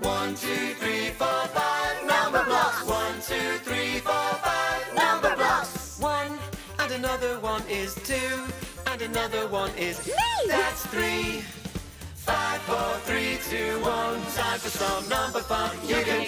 One, two, three, four, five. Numberblocks. One, two, three, four, five. Numberblocks. One and another one is two, and another one is Me! That's three. Five, four, three, two, one. Time for some number fun. You can